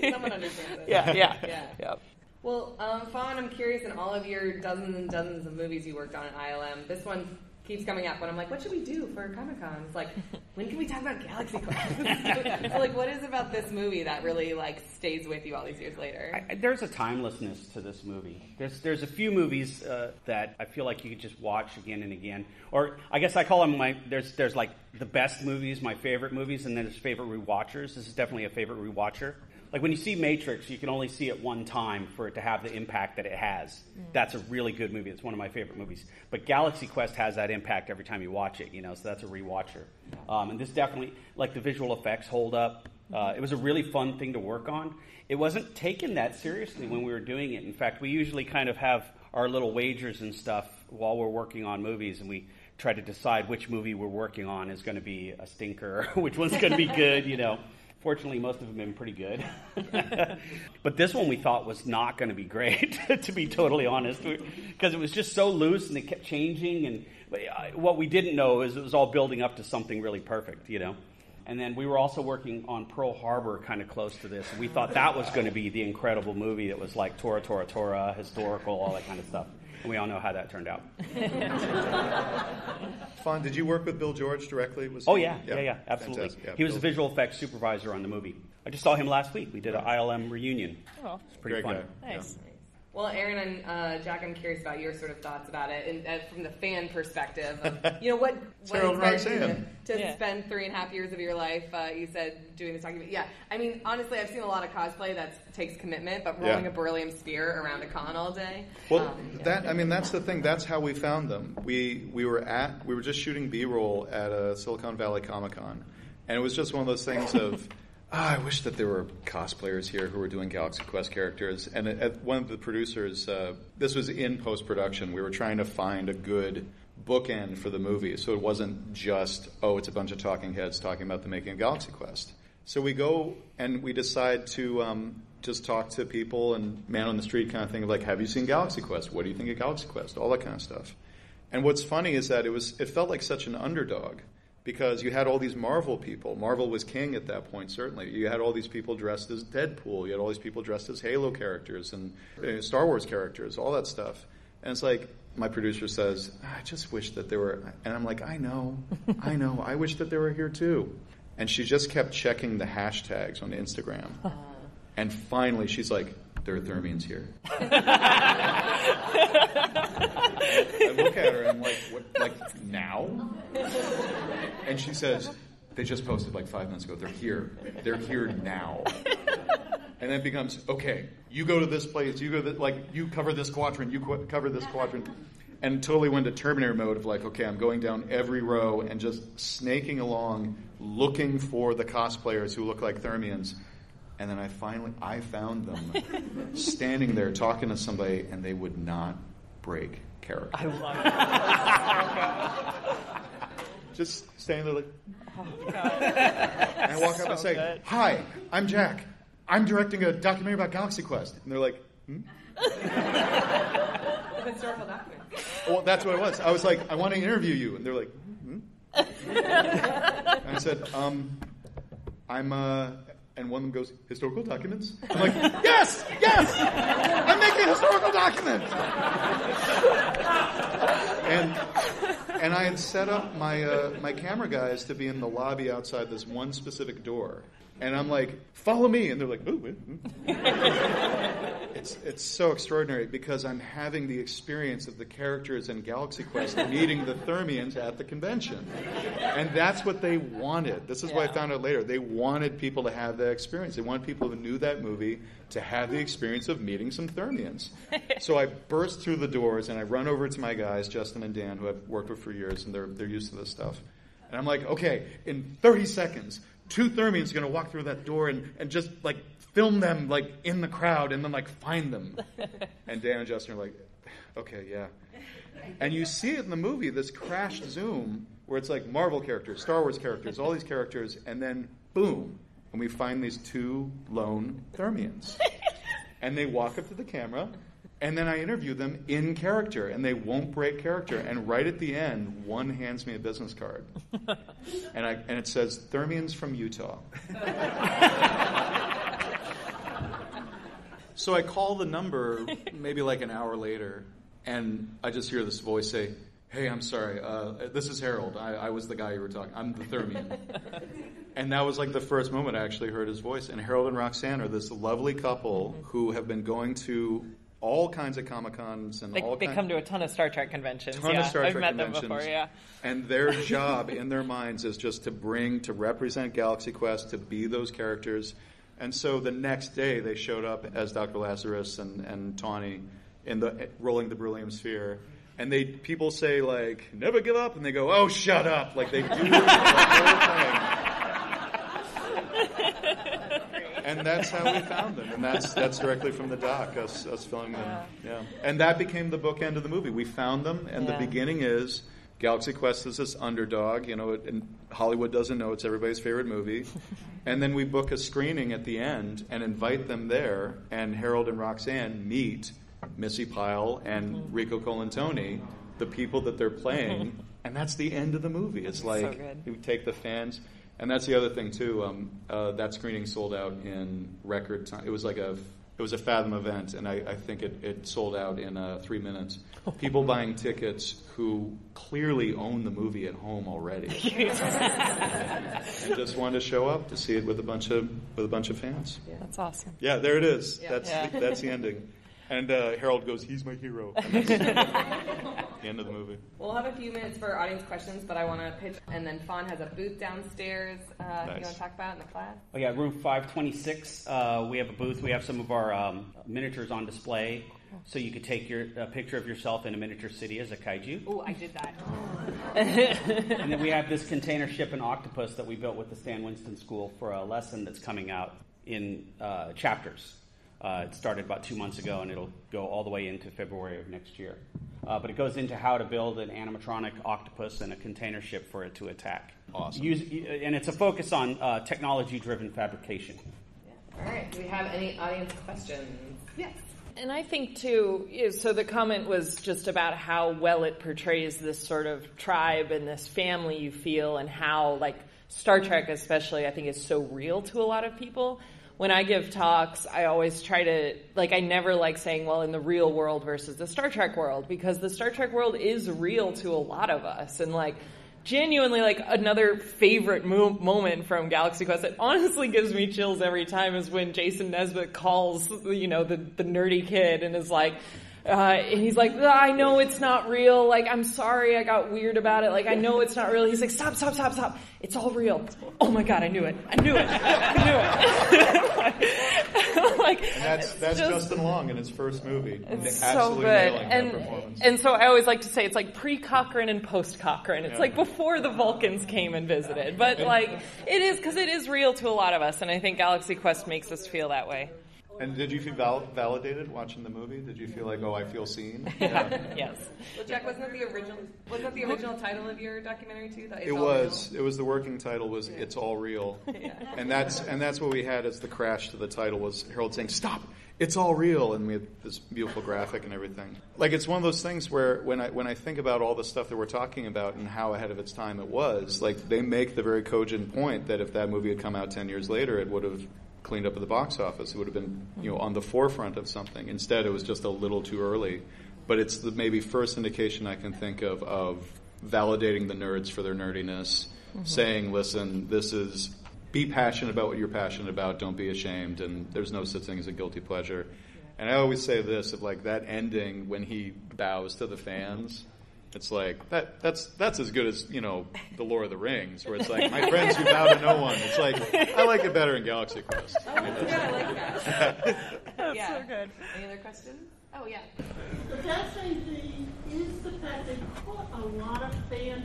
E: here.
B: someone understands it.
D: Yeah, yeah,
B: Yeah.
D: yeah.
B: Well, um, Fon, I'm curious in all of your dozens and dozens of movies you worked on at ILM, this one keeps coming up, but I'm like, what should we do for Comic Con? It's like, when can we talk about Galaxy Quest? so, like, what is about this movie that really like stays with you all these years later?
C: I, there's a timelessness to this movie. There's there's a few movies uh, that I feel like you could just watch again and again. Or I guess I call them my there's there's like the best movies, my favorite movies, and then there's favorite rewatchers. This is definitely a favorite rewatcher. Like when you see Matrix, you can only see it one time for it to have the impact that it has. That's a really good movie. It's one of my favorite movies. But Galaxy Quest has that impact every time you watch it, you know. So that's a rewatcher. Um, and this definitely, like the visual effects hold up. Uh, it was a really fun thing to work on. It wasn't taken that seriously when we were doing it. In fact, we usually kind of have our little wagers and stuff while we're working on movies, and we try to decide which movie we're working on is going to be a stinker, which one's going to be good, you know. Fortunately, most of them have been pretty good. but this one we thought was not going to be great, to be totally honest, because it was just so loose and it kept changing. And uh, what we didn't know is it was all building up to something really perfect, you know. And then we were also working on Pearl Harbor, kind of close to this. We thought that was going to be the incredible movie that was like Tora, Tora, Tora, historical, all that kind of stuff. And we all know how that turned out.
E: Fon, did you work with Bill George directly? Was
C: Oh
E: he-
C: yeah, yeah, yeah, absolutely.
E: Yeah,
C: he was the
E: Bill-
C: visual effects supervisor on the movie. I just saw him last week. We did an ILM reunion.
D: Oh,
C: It's pretty
E: Great
C: fun.
E: guy.
D: nice.
B: Well, Erin and uh, Jack, I'm curious about your sort of thoughts about it, and uh, from the fan perspective. Of, you know, what what
E: Harold
B: inspired you to, to
D: Yeah.
B: spend three and a half years of your life? Uh, you said doing this document. Yeah, I mean, honestly, I've seen a lot of cosplay that takes commitment, but rolling
E: Yeah.
B: a beryllium sphere around a con all day.
E: Well,
B: um,
E: that I mean, that's the thing. That's how we found them. We we were at we were just shooting B-roll at a Silicon Valley Comic Con, and it was just one of those things of. "Ah, I wish that there were cosplayers here who were doing Galaxy Quest characters. And at, at one of the producers, uh, this was in post production. We were trying to find a good bookend for the movie, so it wasn't just oh, it's a bunch of talking heads talking about the making of Galaxy Quest. So we go and we decide to um, just talk to people and man on the street kind of thing of like, have you seen Galaxy Quest? What do you think of Galaxy Quest? All that kind of stuff. And what's funny is that it was it felt like such an underdog because you had all these Marvel people. Marvel was king at that point, certainly. You had all these people dressed as Deadpool. You had all these people dressed as Halo characters and uh, Star Wars characters, all that stuff. And it's like my producer says, I just wish that there were, and I'm like, I know, I know, I wish that they were here too. And she just kept checking the hashtags on Instagram. And finally, she's like, there are Thermians here. I look at her and I'm like, what, like now? And she says, they just posted like five minutes ago. They're here. They're here now. And then it becomes, okay, you go to this place, you go to, like, you cover this quadrant, you qu- cover this quadrant. And totally went to Terminator mode of like, okay, I'm going down every row and just snaking along, looking for the cosplayers who look like Thermians. And then I finally, I found them standing there talking to somebody, and they would not break character.
D: I love it.
E: Just standing there like,
D: Oh,
E: and I walk up and say,
D: good.
E: "Hi, I'm Jack. I'm directing a documentary about Galaxy Quest." And they're like, "Hmm?"
B: historical document.
E: Well, that's what it was. I was like, "I want to interview you," and they're like, "Hmm?" and I said, um, "I'm." Uh, and one of them goes, "Historical documents." I'm like, "Yes, yes, I'm making a historical document." and and I had set up my uh, my camera guys to be in the lobby outside this one specific door, and I'm like, "Follow me," and they're like, "Ooh." ooh." Hmm. It's it's so extraordinary because I'm having the experience of the characters in Galaxy Quest meeting the Thermians at the convention, and that's what they wanted. This is what I found out later. They wanted people to have that experience. They wanted people who knew that movie to have the experience of meeting some Thermians. so I burst through the doors and I run over to my guys, Justin and Dan, who I've worked with for years, and they're they're used to this stuff. And I'm like, okay, in 30 seconds, two Thermians are going to walk through that door and, and just like film them like in the crowd and then like find them. and Dan and Justin are like, okay, yeah. And you see it in the movie, this crashed zoom where it's like Marvel characters, Star Wars characters, all these characters, and then boom, and we find these two lone Thermians. and they walk up to the camera, and then I interview them in character, and they won't break character. And right at the end, one hands me a business card, and I and it says Thermians from Utah. so I call the number maybe like an hour later, and I just hear this voice say. Hey, I'm sorry. Uh, this is Harold. I, I was the guy you were talking. I'm the Thermian. And that was like the first moment I actually heard his voice. And Harold and Roxanne are this lovely couple who have been going to all kinds of Comic Cons and
D: They,
E: all
D: they come to a ton of Star Trek conventions.
E: ton
D: yeah,
E: of Star
D: I've
E: Trek
D: met
E: conventions.
D: them before. Yeah.
E: And their job in their minds is just to bring, to represent Galaxy Quest, to be those characters. And so the next day they showed up as Dr. Lazarus and, and Tawny in the rolling the beryllium sphere. And they people say like never give up, and they go oh shut up like they do the whole thing. And that's how we found them, and that's that's directly from the doc, us us filming them. Yeah, and that became the bookend of the movie. We found them, and
D: Yeah.
E: the beginning is Galaxy Quest is this underdog, you know, and Hollywood doesn't know it's everybody's favorite movie. and then we book a screening at the end and invite them there, and Harold and Roxanne meet Missy Pyle and mm-hmm. Rico Colantoni, the people that they're playing, and that's the end of the movie. It's like you take the fans. And that's the other thing too. Um, uh, that screening sold out in record time. It was like a it was a Fathom event, and I, I think it, it sold out in uh, three minutes. People buying tickets who clearly own the movie at home already, and just wanted to show up to see it with a bunch of with a bunch of fans. Yeah.
D: That's awesome.
E: Yeah, there it is.
B: Yeah.
E: That's
D: Yeah.
E: that's the ending. And uh, Harold goes, "He's my hero." And the end of the movie.
B: We'll have a few minutes for audience questions, but I want to pitch. And then Fon has a booth downstairs. Uh, You want to talk about in the class?
C: Oh yeah, room 526. Uh, we have a booth. We have some of our um, miniatures on display, so you could take your a picture of yourself in a miniature city as a kaiju.
B: Oh, I did that.
C: and then we have this container ship and octopus that we built with the Stan Winston School for a lesson that's coming out in uh, chapters. Uh, it started about two months ago, and it'll go all the way into February of next year. Uh, but it goes into how to build an animatronic octopus and a container ship for it to attack.
E: Awesome.
C: Use, and it's a focus on uh, technology-driven fabrication.
B: All right. Do we have any audience questions? Yes.
D: And I think too, so the comment was just about how well it portrays this sort of tribe and this family you feel, and how like Star Trek, especially, I think is so real to a lot of people. When I give talks, I always try to like I never like saying, well, in the real world versus the Star Trek world, because the Star Trek world is real to a lot of us, and like genuinely like another favorite mo- moment from Galaxy Quest that honestly gives me chills every time is when Jason Nesmith calls you know the the nerdy kid and is like. Uh, and he's like, "Ah, I know it's not real. Like, I'm sorry, I got weird about it. Like, I know it's not real. He's like, stop, stop, stop, stop. It's all real. Oh my god, I knew it. I knew it. I knew it. like,
E: And that's that's
D: just-
E: Justin Long in his first movie.
D: it's so good. And and so I always like to say it's like pre Cochrane and post Cochrane. It's
E: Yeah.
D: like before the Vulcans came and visited. But like it is because it is real to a lot of us, and I think Galaxy Quest makes us feel that way.
E: And did you feel val- validated watching the movie? Did you feel like, oh, I feel seen?
D: Yes.
B: Well, Jack, wasn't that the original? Was that the original title of your documentary too? That
E: It
B: All
E: was. It was the working title was "It's All Real," and that's and that's what we had as the crash to the title was Harold saying "Stop, it's all real," and we had this beautiful graphic and everything. Like it's one of those things where when I when I think about all the stuff that we're talking about and how ahead of its time it was, like they make the very cogent point that if that movie had come out ten years later, it would have cleaned up at the box office. It would have been you know on the forefront of something. Instead, it was just a little too early. But it's the maybe first indication I can think of of validating the nerds for their nerdiness, mm-hmm. saying, "Listen, this is be passionate about what you're passionate about. Don't be ashamed, and there's no such thing as a guilty pleasure." And I always say this of like that ending when he bows to the fans. It's like that. That's that's as good as you know the Lord of the Rings, where it's like my friends who bow to no one. It's like I like it better in Galaxy Quest. I mean,
B: Yeah, I like that.
D: That's
B: yeah.
D: so good.
B: Any other questions? Oh yeah.
F: The fascinating thing is the fact they caught a lot of fan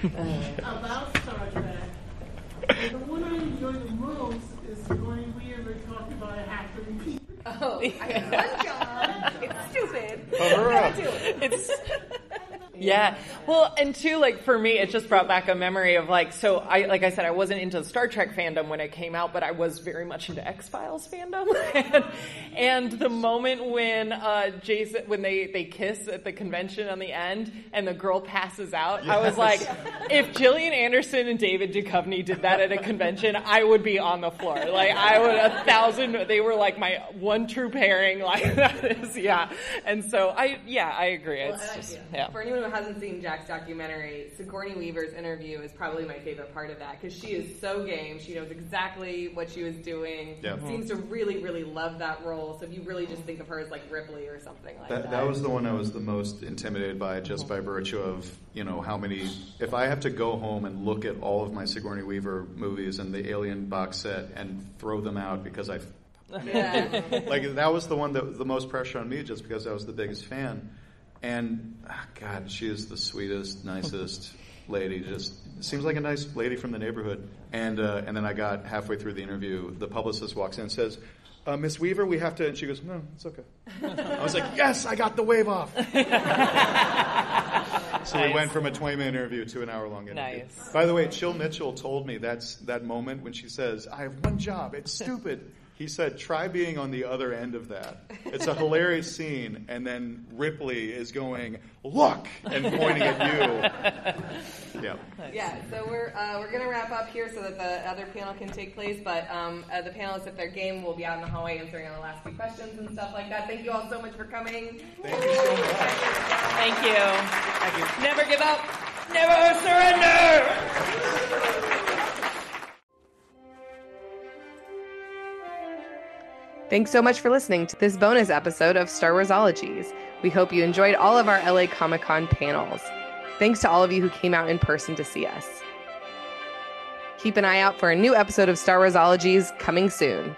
F: complaints about Star Trek. And the one I enjoy the most is Sigourney Weaver talking about I have to repeat.
B: Oh, I have one job. It's stupid.
E: Cover up.
D: It's yeah. Well, and two, like for me, it just brought back a memory of like so. I like I said, I wasn't into the Star Trek fandom when it came out, but I was very much into X Files fandom. and, and the moment when uh, Jason, when they they kiss at the convention on the end, and the girl passes out, I was like, if Gillian Anderson and David Duchovny did that at a convention, I would be on the floor. Like I would a thousand. They were like my one true pairing. Like that is yeah. And so I yeah I agree.
B: Well,
D: It's
B: and I- yeah.
D: yeah.
B: For anyone who hasn't seen Jack's documentary, Sigourney Weaver's interview is probably my favorite part of that because she is so game. She knows exactly what she was doing.
E: Yeah.
B: Seems to really, really love that role. So if you really just think of her as like Ripley or something like that.
E: That, that was the one I was the most intimidated by, just by virtue of you know how many. If I have to go home and look at all of my Sigourney Weaver movies and the Alien box set and throw them out because I,
B: Yeah.
E: like that was the one that was the most pressure on me, just because I was the biggest fan. And ah, God, she is the sweetest, nicest lady. Just seems like a nice lady from the neighborhood. And uh, and then I got halfway through the interview, the publicist walks in and says. Uh, Miss Weaver, we have to, and she goes, no, it's okay. I was like, yes, I got the wave off. So we went from a 20 minute interview to an hour long interview.
D: Nice.
E: By the way, Chill Mitchell told me that's that moment when she says, I have one job, it's stupid. He said, try being on the other end of that. It's a hilarious scene, and then Ripley is going, look, and pointing at you. Yeah.
B: Yeah, so we're uh, we're gonna wrap up here so that the other panel can take place. But um, uh, the panelists, at they're game, will be out in the hallway answering all the last few questions and stuff like that. Thank you all so much for coming.
E: Thank you so much.
D: Thank you. Never give up. Never surrender.
B: Thanks so much for listening to this bonus episode of Star Warsologies. We hope you enjoyed all of our LA Comic Con panels. Thanks to all of you who came out in person to see us. Keep an eye out for a new episode of Star Warsologies coming soon.